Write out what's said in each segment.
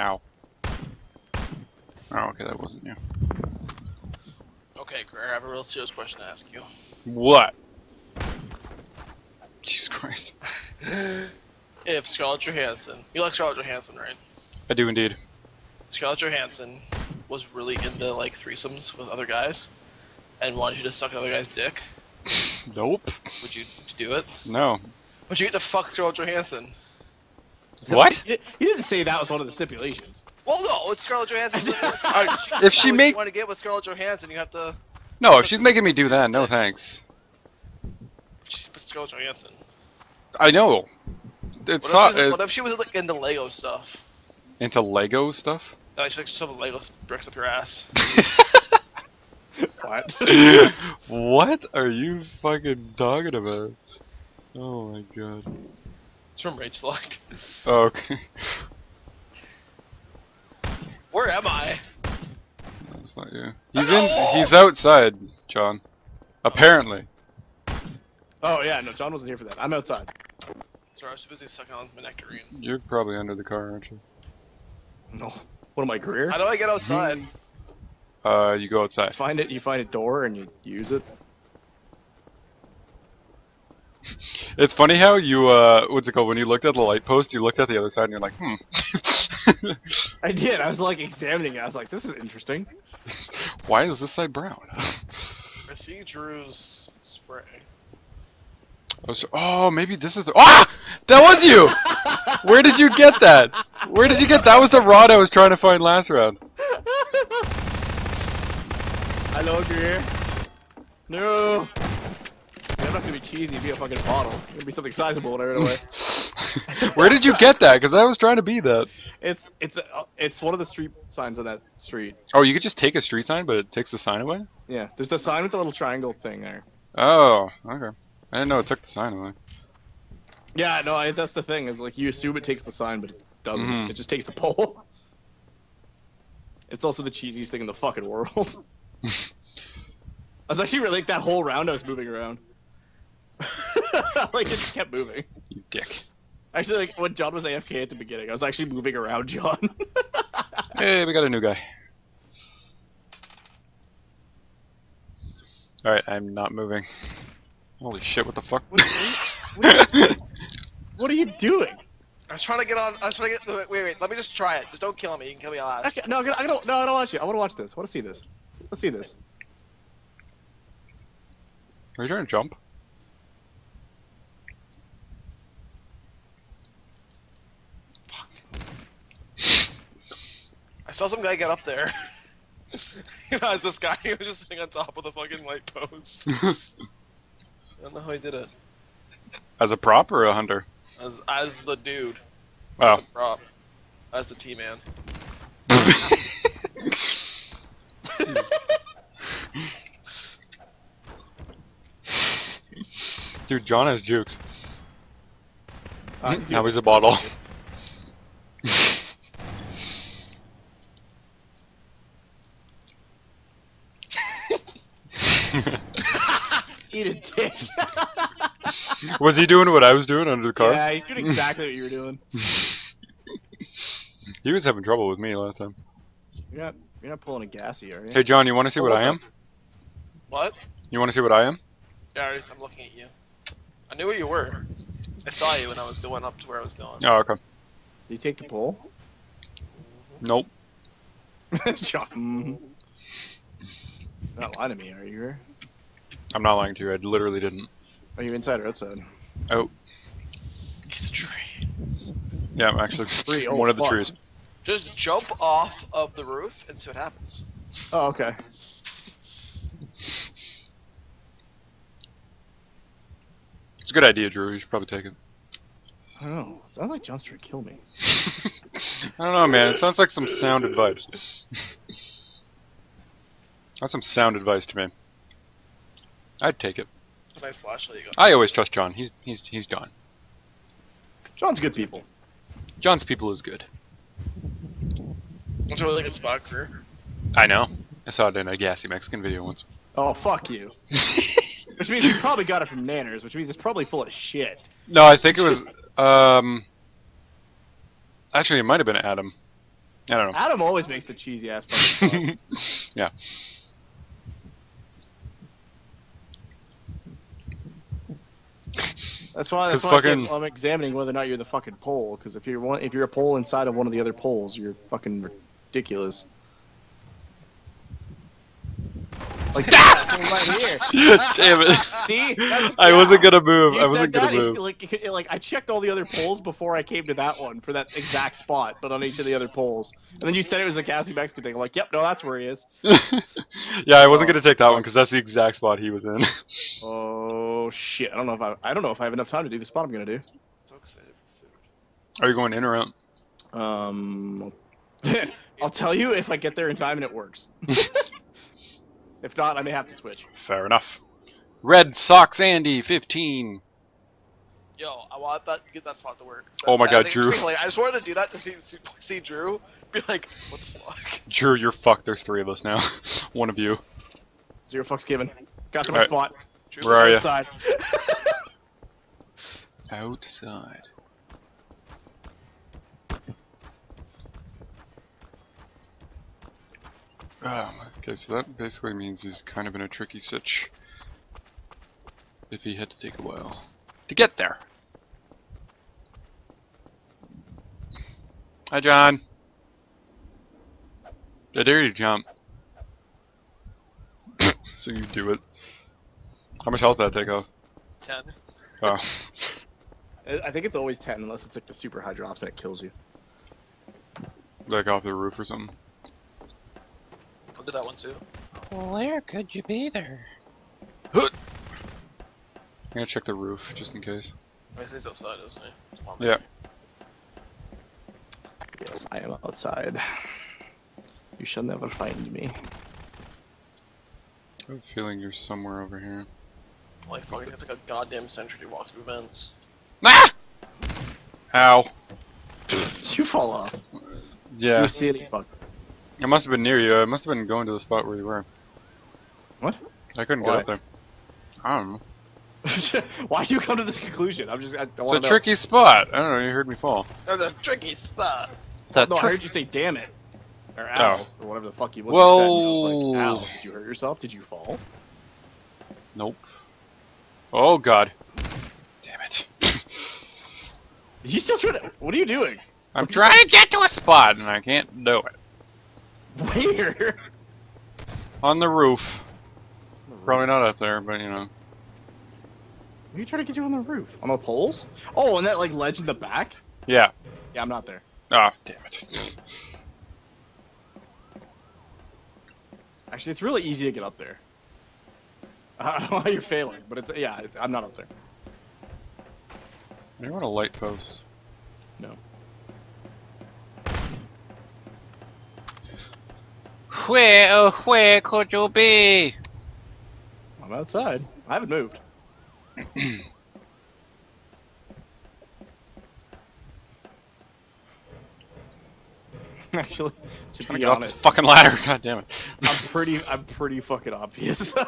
Ow. Oh, okay, that wasn't you. Okay, Grier, I have a real serious question to ask you. What? Jesus Christ. If Scarlett Johansson, you like Scarlett Johansson, right? I do indeed. Scarlett Johansson was really into like threesomes with other guys, and wanted you to suck another guy's dick. Nope. Would you, would you do it? No. Would you get to fuck Scarlett Johansson? What? You you didn't say that was one of the stipulations. Well, no, it's Scarlett Johansson. If she make- want to get with Scarlett Johansson, you have to. No, if she's making me do that, no thanks. She's Scarlett Johansson. I know. It's What not if, she was, what if she was like into Lego stuff? into Lego stuff. Like she like shoving Lego bricks up your ass. What? what are you fucking talking about? Oh my god. It's from Rage Select. Oh, okay. Where am I? That's not you. He's in. He's outside, Jon. Apparently. oh yeah, no, Jon wasn't here for that. I'm outside. Sorry, I was too busy sucking on my nectarine. You're probably under the car, aren't you? No. What am I, Grier? How do I get outside? Uh, you go You outside. find it. You find a door and you use it. It's funny how you, uh, what's it called? When you looked at the light post, you looked at the other side and you're like, hmm. I did. I was like examining it. I was like, this is interesting. Why is this side brown? I see Drew's spray. Oh, so- oh, maybe this is the. Ah! That was you! Where did you get that? Where did you get that? was the rod I was trying to find last round. Hello, Grier. No. I'm not gonna be cheesy. Be a fucking bottle. It's gonna be something sizable when I run away. Where did you get that? Because I was trying to be that. It's it's uh, it's one of the street signs on that street. Oh, you could just take a street sign, but it takes the sign away? Yeah, there's the sign with the little triangle thing there. Oh, okay. I didn't know it took the sign away. Yeah, no, I, that's the thing. Is like you assume it takes the sign, but it doesn't. Mhm. It just takes the pole. It's also the cheesiest thing in the fucking world. I was actually really like that whole round. I was moving around. like it just kept moving. You dick. Actually, like when Jon was AFK at the beginning, I was actually moving around Jon. Hey, we got a new guy. Alright, I'm not moving. Holy shit, what the fuck? What are you- what are you doing? I was trying to get on. I was trying to get. Wait, wait, wait. Let me just try it. Just don't kill me. You can kill me last. Okay, no, I don't, I don't, no, I don't watch it. I want to watch this. I want to see this. Let's see this. Are you trying to jump? Saw some guy get up there. you know, as this guy he was just sitting on top of the fucking light post. I don't know how he did it. As a prop or a hunter? As as the dude. Oh. As a prop. As the T man. Dude, Jon has jukes. Uh, now he's a bottle. Eat a dick. was he doing what I was doing under the car? yeah, he's doing exactly what you were doing. He was having trouble with me last time. You're not, you're not pulling a gassy, are you? Hey, Jon, you want to see what I am? What? You want to see what I am? Yeah, I was- I'm looking at you. I knew where you were. I saw you when I was going up to where I was going. Oh, okay. Did you take the poll? Nope. Jon. mhm. Not lying to me, are you? I'm not lying to you. I literally didn't. Are you inside or outside? Oh. It's a tree. Yeah, I'm actually Tree, oh, one of the fuck. trees. Just jump off of the roof and see what happens. Oh, okay. It's a good idea, Drew. You should probably take it. I don't know. It sounds like Jon's trying to kill me. I don't know, man. It sounds like some sound advice. That's some sound advice to me. I'd take it. It's a nice flashlight you got. I always trust Jon. He's he's he's Jon. Jon's good people. Jon's people is good. That's a really good spot Grier. I know. I saw it in a GassyMexican video once. Oh, fuck you. which means you probably got it from Nanners, which means it's probably full of shit. No, I think it was. Um, actually, it might have been Adam. I don't know. Adam always makes the cheesy ass fucking yeah. That's why. That's why I fucking- keep- I'm examining whether or not you're the fucking pole. Because if you're one, if you're a pole inside of one of the other poles, you're fucking ridiculous. Like right here. Damn it. See, That's- I wasn't gonna move. You I wasn't gonna move. like, like I checked all the other poles before I came to that one for that exact spot, but on each of the other poles. And then you said it was a GassyMexican thing. I'm like, yep, no, that's where he is. yeah, I wasn't gonna take that one because that's the exact spot he was in. Oh shit! I don't know if I, I don't know if I have enough time to do the spot I'm gonna do. So excited for food. Are you going in or out? Um, I'll tell you if I get there in time and it works. if not, I may have to switch. Fair enough. Red Sox Andy, 15. Yo, I want that get that spot to work. Oh my I God, Drew. I just wanted to do that to see see, see Drew be like, what the fuck? Drew, you're fucked. There's three of us now. One of you. Zero fucks given. Got to my Alright. spot. Drew's Where are ya? Outside. Outside. Um, okay, so that basically means he's kind of in a tricky sitch. If he had to take a while to get there. Hi, Jon. I dare you to jump. so you do it. How much health did that take off? Ten. Oh. I I think it's always ten unless it's like the super high drops and it kills you. Like off the roof or something. I'll do that one too. Where could you be there? I'm gonna check the roof just in case. I guess he's outside, isn't he? It's. Yeah. Yes, I am outside. You shall never find me. I have a feeling you're somewhere over here. Like fucking, it's like a goddamn century to walk through vents. Ah! Ow. Did you fall off? Yeah. You silly fuck. I must have been near you. I must have been going to the spot where you were. What? I couldn't Why? get up there. I don't know. Why do you come to this conclusion? I'm just. I, I It's wanna a know. tricky spot. I don't know. You heard me fall. That's a tricky spot. That No, I heard you say "damn it" or "ow" oh. or whatever the fuck you was. Whoa. You said, I was like, "Ow!" Did you hurt yourself? Did you fall? Nope. Oh god. Damn it. You still trying to? What are you doing? I'm trying to get to a spot and I can't do it. Where? On the roof. Probably not up there, but you know. Who are you trying to get you on the roof? On the poles? Oh, and that like ledge in the back? Yeah. Yeah, I'm not there. Ah, damn it. Actually, it's really easy to get up there. I don't know how you're failing, but it's yeah, it, I'm not up there. You want a light post? No. Where, oh, where could you be? I'm outside. I haven't moved. Actually, to to be get off this honest, fucking ladder. God damn it. I'm pretty, I'm pretty fucking obvious.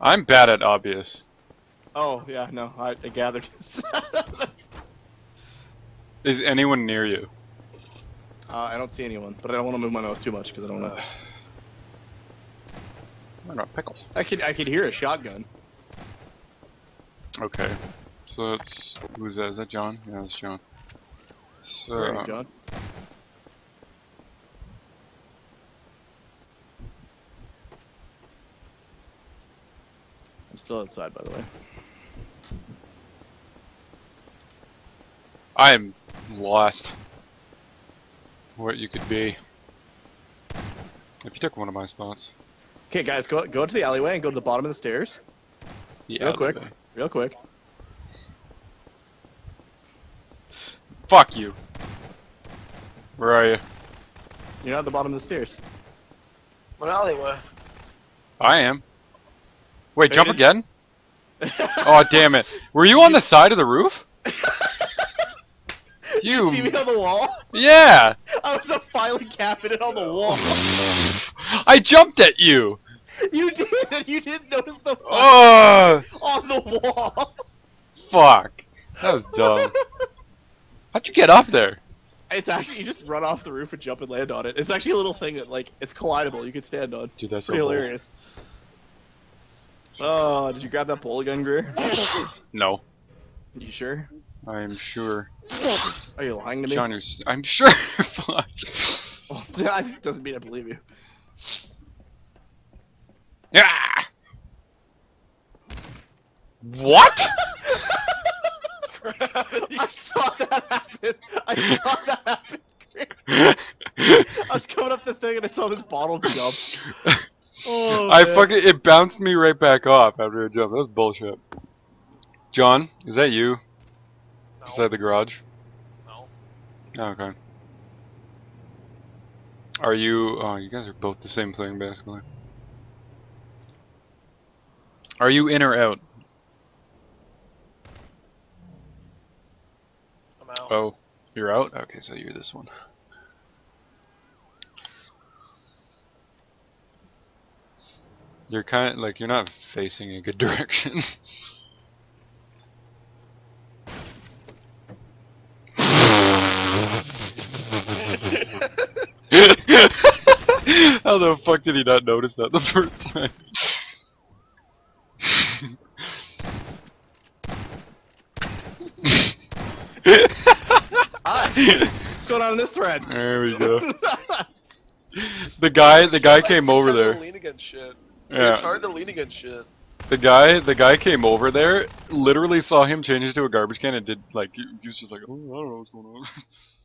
I'm bad at obvious. oh yeah, no, I, I gathered. Is anyone near you? uh, I don't see anyone, but I don't want to move my mouse too much because I don't know. I'm not pickle. I could, I could hear a shotgun. Okay. So that's who's that? Is that Jon? Yeah, that's Jon. So Where are you, Jon? I'm still outside, by the way. I'm lost. What you could be. If you took one of my spots. Okay, guys, go go to the alleyway and go to the bottom of the stairs, Yeah. real quick, real quick. Fuck you. Where are you? You're not at the bottom of the stairs. What alleyway? I am. Wait, There jump again? oh damn it! Were you on the side of the roof? You see me on the wall? Yeah. I was a filing cabinet on the wall. I jumped at you. You did. You didn't notice the fuck Oh, on the wall. fuck. That was dumb. How'd you get up there? It's actually you just run off the roof and jump and land on it. It's actually a little thing that like it's collidable. You can stand on. Dude, that's so Pretty cool. hilarious. Oh, did you grab that bowl again, Grier? No, You sure? I'm sure. Are you lying to me? Jon, I'm sure. Fuck. Well, doesn't mean I believe you. Yeah. What? I saw that happen. I saw that happen. I was coming up the thing and I saw this bottle jump. Oh, I man. fucking it bounced me right back off after a jump. That was bullshit. Jon, is that you inside No, the garage? no. Oh, okay. Are you? Oh, you guys are both the same thing basically. Are you in or out? I'm out. Oh, you're out. Okay, so you're this one. You're kind of like you're not facing a good direction. How the fuck did he not notice that the first time? Hi. What's going on in this thread? there we go. The guy, the guy came over there. To lean against shit. It's hard to lean against shit. the guy, the guy came over there. Literally saw him change into a garbage can and did like he he was just like, oh, I don't know what's going on.